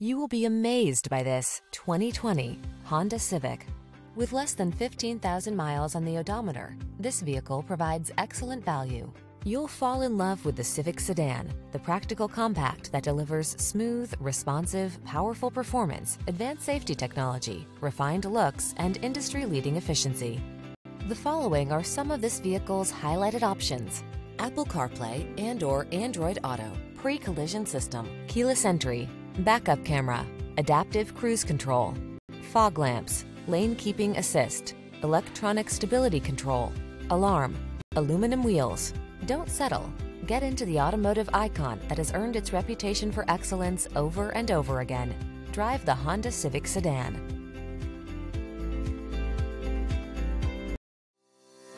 You will be amazed by this 2020 Honda Civic. With less than 15,000 miles on the odometer, this vehicle provides excellent value. You'll fall in love with the Civic sedan, the practical compact that delivers smooth, responsive, powerful performance, advanced safety technology, refined looks, and industry-leading efficiency. The following are some of this vehicle's highlighted options. Apple CarPlay and or Android Auto, pre-collision system, keyless entry, backup camera, adaptive cruise control, fog lamps, lane keeping assist, electronic stability control, alarm, aluminum wheels. Don't settle. Get into the automotive icon that has earned its reputation for excellence over and over again. Drive the Honda Civic Sedan.